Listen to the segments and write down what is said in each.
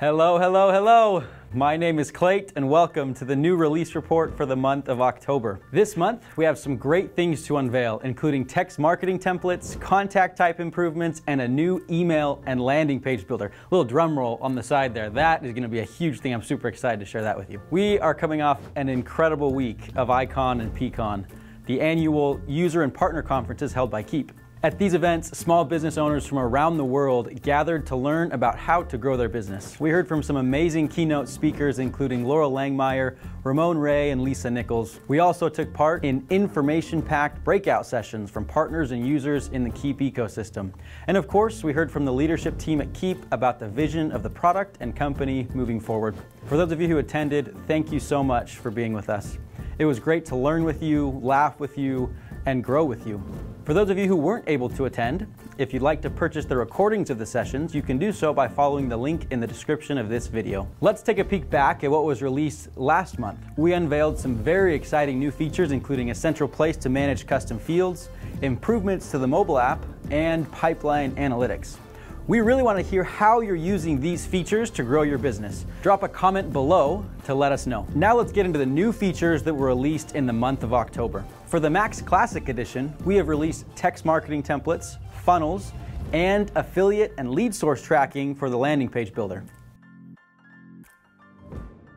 Hello, hello, hello. My name is Clayt and welcome to the new release report for the month of October. This month, we have some great things to unveil, including text marketing templates, contact type improvements, and a new email and landing page builder. A little drum roll on the side there. That is gonna be a huge thing. I'm super excited to share that with you. We are coming off an incredible week of IKON and PCON, the annual user and partner conferences held by Keap. At these events, small business owners from around the world gathered to learn about how to grow their business. We heard from some amazing keynote speakers, including Loral Langemeier, Ramon Ray, and Lisa Nichols. We also took part in information-packed breakout sessions from partners and users in the Keap ecosystem. And of course, we heard from the leadership team at Keap about the vision of the product and company moving forward. For those of you who attended, thank you so much for being with us. It was great to learn with you, laugh with you, and grow with you. For those of you who weren't able to attend, if you'd like to purchase the recordings of the sessions, you can do so by following the link in the description of this video. Let's take a peek back at what was released last month. We unveiled some very exciting new features, including a central place to manage custom fields, improvements to the mobile app, and pipeline analytics. We really want to hear how you're using these features to grow your business. Drop a comment below to let us know. Now let's get into the new features that were released in the month of October. For the Max Classic Edition, we have released text marketing templates, funnels, and affiliate and lead source tracking for the landing page builder.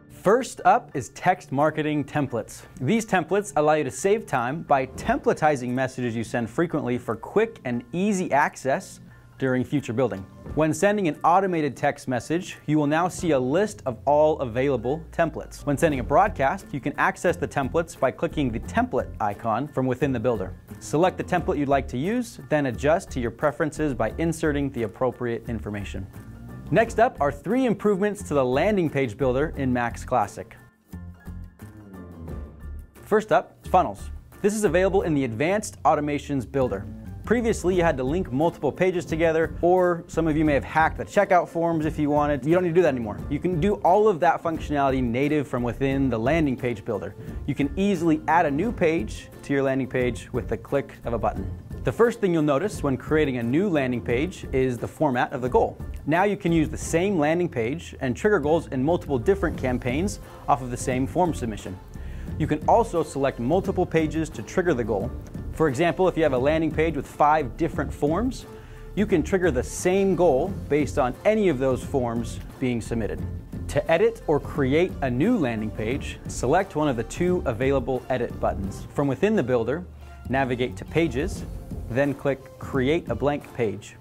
First up is text marketing templates. These templates allow you to save time by templatizing messages you send frequently for quick and easy access during future building. When sending an automated text message, you will now see a list of all available templates. When sending a broadcast, you can access the templates by clicking the template icon from within the builder. Select the template you'd like to use, then adjust to your preferences by inserting the appropriate information. Next up are three improvements to the landing page builder in Max Classic. First up, funnels. This is available in the Advanced Automations Builder. Previously, you had to link multiple pages together, or some of you may have hacked the checkout forms if you wanted. You don't need to do that anymore. You can do all of that functionality native from within the landing page builder. You can easily add a new page to your landing page with the click of a button. The first thing you'll notice when creating a new landing page is the format of the goal. Now you can use the same landing page and trigger goals in multiple different campaigns off of the same form submission. You can also select multiple pages to trigger the goal, for example, if you have a landing page with five different forms, you can trigger the same goal based on any of those forms being submitted. To edit or create a new landing page, select one of the two available edit buttons. From within the builder, navigate to Pages, then click Create a blank page.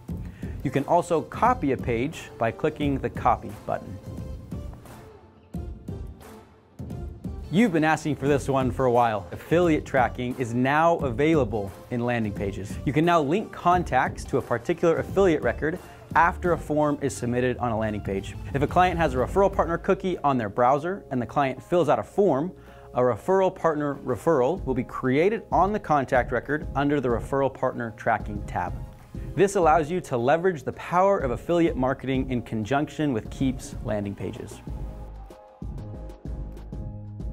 You can also copy a page by clicking the Copy button. You've been asking for this one for a while. Affiliate tracking is now available in landing pages. You can now link contacts to a particular affiliate record after a form is submitted on a landing page. If a client has a referral partner cookie on their browser and the client fills out a form, a referral partner referral will be created on the contact record under the referral partner tracking tab. This allows you to leverage the power of affiliate marketing in conjunction with Keap's landing pages.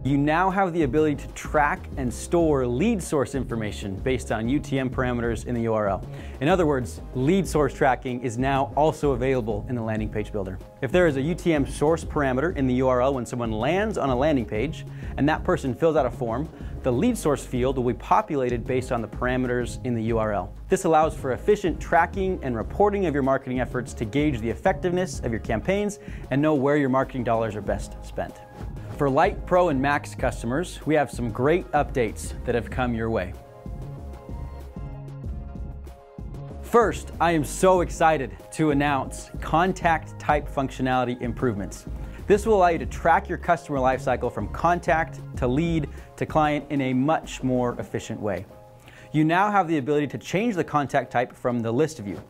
You now have the ability to track and store lead source information based on UTM parameters in the URL. In other words, lead source tracking is now also available in the landing page builder. If there is a UTM source parameter in the URL when someone lands on a landing page and that person fills out a form, the lead source field will be populated based on the parameters in the URL. This allows for efficient tracking and reporting of your marketing efforts to gauge the effectiveness of your campaigns and know where your marketing dollars are best spent. For Lite Pro and Max customers, we have some great updates that have come your way. First, I am so excited to announce contact type functionality improvements. This will allow you to track your customer lifecycle from contact to lead to client in a much more efficient way. You now have the ability to change the contact type from the list view.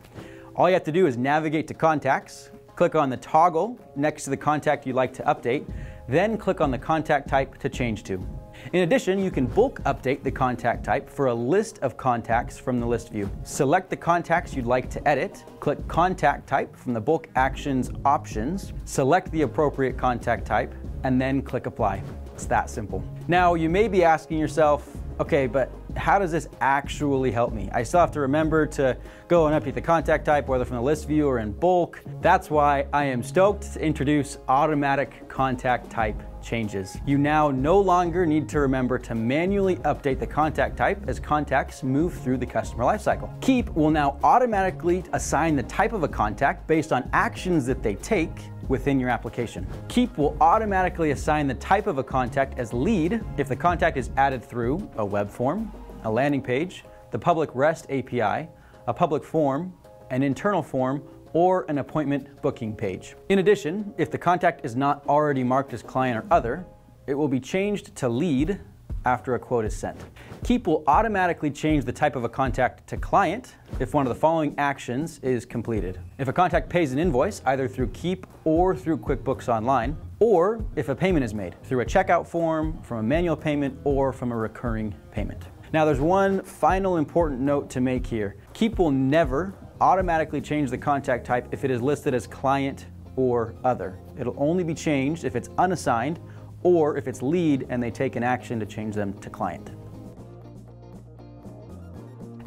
All you have to do is navigate to contacts, click on the toggle next to the contact you'd like to update, then click on the contact type to change to. In addition, you can bulk update the contact type for a list of contacts from the list view. Select the contacts you'd like to edit, click contact type from the bulk actions options, select the appropriate contact type, and then click apply. It's that simple. Now, you may be asking yourself, Okay, but how does this actually help me? I still have to remember to go and update the contact type, whether from the list view or in bulk. That's why I am stoked to introduce automatic contact type changes. You now no longer need to remember to manually update the contact type as contacts move through the customer lifecycle. Keap will now automatically assign the type of a contact based on actions that they take within your application. Keap will automatically assign the type of a contact as lead if the contact is added through a web form, a landing page, the public REST API, a public form, an internal form, or an appointment booking page. In addition, if the contact is not already marked as client or other, it will be changed to lead after a quote is sent. Keap will automatically change the type of a contact to client if one of the following actions is completed. If a contact pays an invoice, either through Keap or through QuickBooks Online, or if a payment is made through a checkout form, from a manual payment, or from a recurring payment. Now there's one final important note to make here. Keap will never automatically change the contact type if it is listed as client or other. It'll only be changed if it's unassigned or if it's lead and they take an action to change them to client.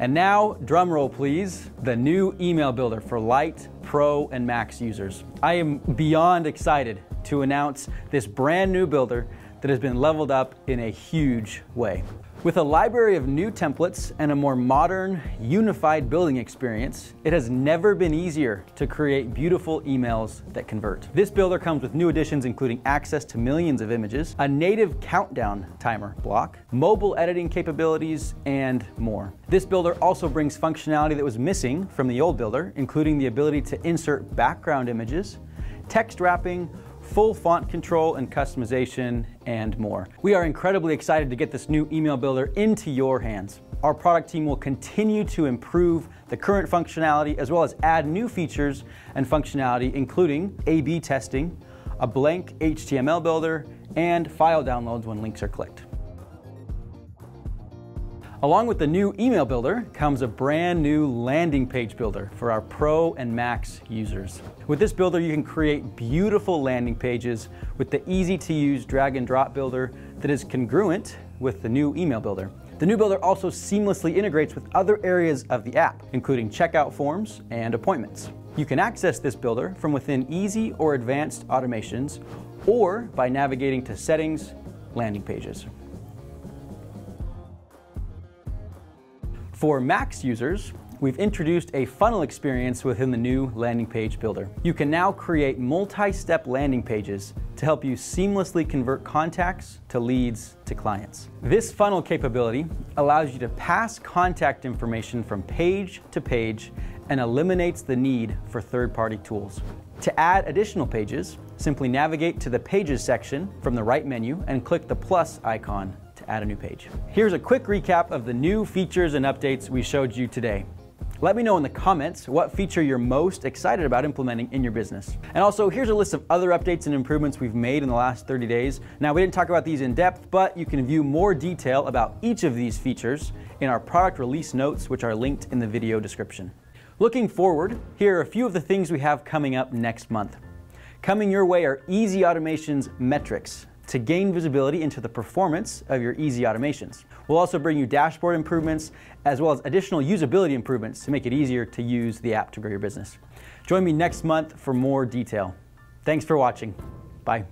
And now, drum roll please, the new email builder for Lite, Pro, and Max users. I am beyond excited to announce this brand new builder that has been leveled up in a huge way. With a library of new templates and a more modern, unified building experience, it has never been easier to create beautiful emails that convert. This builder comes with new additions including access to millions of images, a native countdown timer block, mobile editing capabilities, and more. This builder also brings functionality that was missing from the old builder, including the ability to insert background images, text wrapping, full font control and customization, and more. We are incredibly excited to get this new email builder into your hands. Our product team will continue to improve the current functionality as well as add new features and functionality, including A-B testing, a blank HTML builder, and file downloads when links are clicked. Along with the new email builder comes a brand new landing page builder for our Pro and Max users. With this builder, you can create beautiful landing pages with the easy to use drag and drop builder that is congruent with the new email builder. The new builder also seamlessly integrates with other areas of the app, including checkout forms and appointments. You can access this builder from within easy or advanced automations or by navigating to settings, landing pages. For Max users, we've introduced a funnel experience within the new landing page builder. You can now create multi-step landing pages to help you seamlessly convert contacts to leads to clients. This funnel capability allows you to pass contact information from page to page and eliminates the need for third-party tools. To add additional pages, simply navigate to the Pages section from the right menu and click the plus icon add a new page. Here's a quick recap of the new features and updates we showed you today. Let me know in the comments what feature you're most excited about implementing in your business. And also, here's a list of other updates and improvements we've made in the last 30 days. Now, we didn't talk about these in depth, but you can view more detail about each of these features in our product release notes, which are linked in the video description. Looking forward, here are a few of the things we have coming up next month. Coming your way are Easy Automation's metrics, to gain visibility into the performance of your easy automations. We'll also bring you dashboard improvements as well as additional usability improvements to make it easier to use the app to grow your business. Join me next month for more detail. Thanks for watching. Bye.